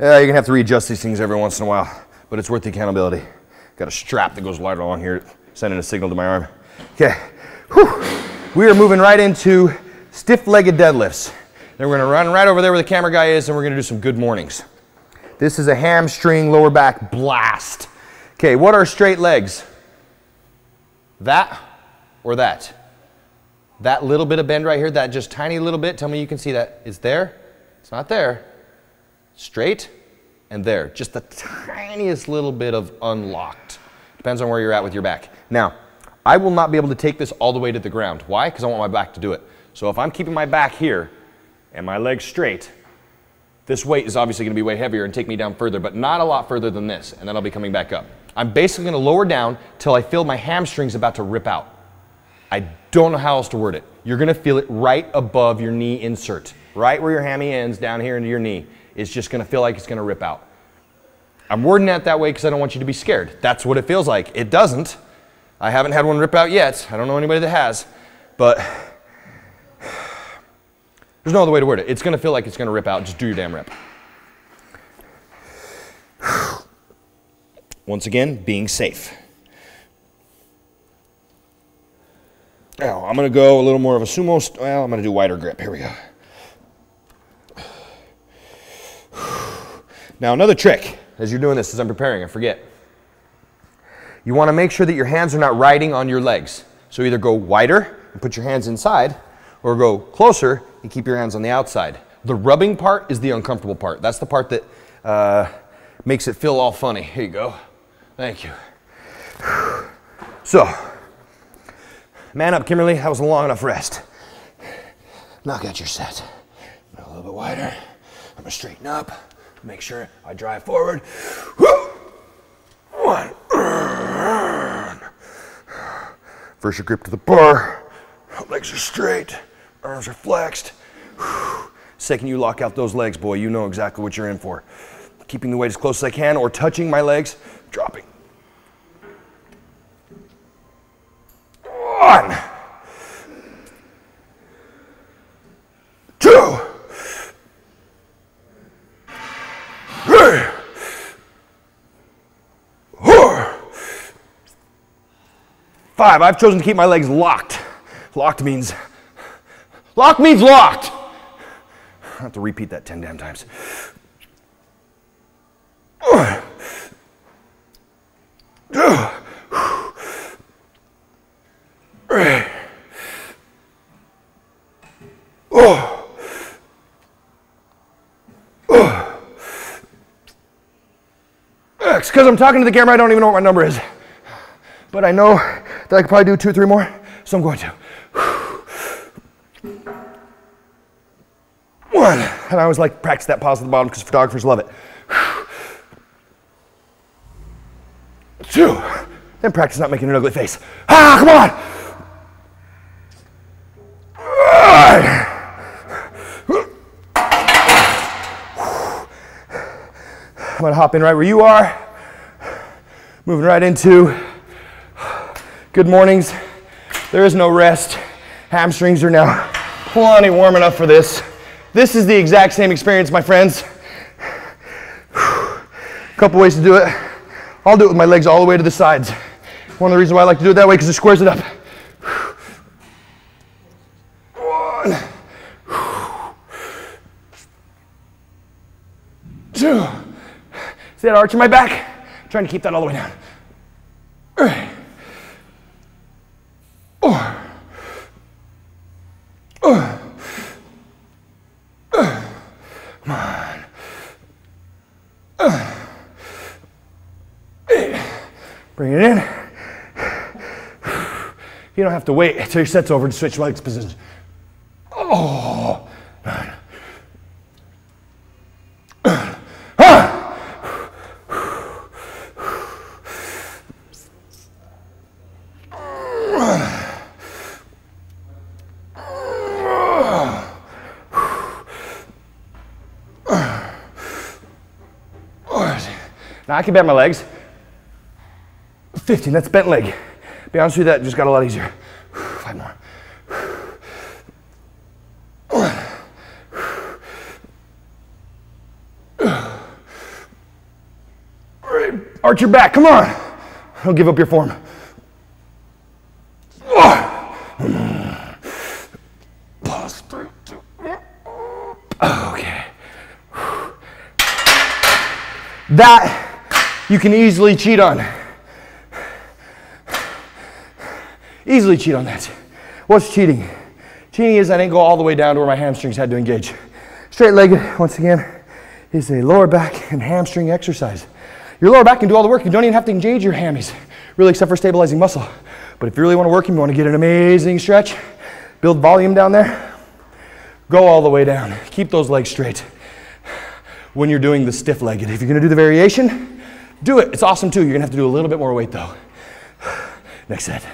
Uh, you're gonna have to readjust these things every once in a while, but it's worth the accountability. Got a strap that goes right along here, sending a signal to my arm. Okay, Whew. we are moving right into stiff-legged deadlifts. Then we're gonna run right over there where the camera guy is, and we're gonna do some good mornings. This is a hamstring lower back blast. Okay, what are straight legs? That or that? That little bit of bend right here, that just tiny little bit, tell me you can see that. It's there? It's not there straight, and there. Just the tiniest little bit of unlocked. Depends on where you're at with your back. Now, I will not be able to take this all the way to the ground. Why? Because I want my back to do it. So if I'm keeping my back here and my legs straight, this weight is obviously going to be way heavier and take me down further, but not a lot further than this, and then I'll be coming back up. I'm basically going to lower down till I feel my hamstrings about to rip out. I don't know how else to word it. You're going to feel it right above your knee insert, right where your hammy ends down here into your knee is just going to feel like it's going to rip out. I'm wording that that way because I don't want you to be scared. That's what it feels like. It doesn't. I haven't had one rip out yet. I don't know anybody that has, but there's no other way to word it. It's going to feel like it's going to rip out. Just do your damn rip. Once again, being safe. Now, I'm going to go a little more of a sumo. Well, I'm going to do wider grip. Here we go. Now, another trick as you're doing this, as I'm preparing, I forget. You want to make sure that your hands are not riding on your legs. So either go wider and put your hands inside, or go closer and keep your hands on the outside. The rubbing part is the uncomfortable part. That's the part that uh, makes it feel all funny. Here you go. Thank you. So, man up, Kimmerle. That was a long enough rest. Knock out your set. A little bit wider. I'm gonna straighten up. Make sure I drive forward. One. First you grip to the bar. Legs are straight. Arms are flexed. Second you lock out those legs, boy, you know exactly what you're in for. Keeping the weight as close as I can or touching my legs, dropping. One. Two. Five, I've chosen to keep my legs locked. Locked means, locked means locked. I have to repeat that 10 damn times. because I'm talking to the camera, I don't even know what my number is. But I know that I could probably do two or three more, so I'm going to. One, and I always like practice that pause at the bottom because photographers love it. Two, then practice not making an ugly face. Ah, come on! I'm gonna hop in right where you are. Moving right into good mornings. There is no rest. Hamstrings are now plenty warm enough for this. This is the exact same experience, my friends. A couple ways to do it. I'll do it with my legs all the way to the sides. One of the reasons why I like to do it that way because it squares it up. One, two. See that arch in my back? Trying to keep that all the way down. Come on. Bring it in. You don't have to wait until your set's over to switch legs positions. Oh, Now I can bend my legs. 15, that's bent leg. Be honest with you, that just got a lot easier. Five more. Arch your back, come on. Don't give up your form. Okay. That you can easily cheat on. Easily cheat on that. What's cheating? Cheating is I didn't go all the way down to where my hamstrings had to engage. Straight legged, once again, is a lower back and hamstring exercise. Your lower back can do all the work. You don't even have to engage your hammies, really, except for stabilizing muscle. But if you really want to work and you want to get an amazing stretch, build volume down there, go all the way down. Keep those legs straight when you're doing the stiff legged. If you're going to do the variation, do it. It's awesome too. You're to have to do a little bit more weight though. Next set.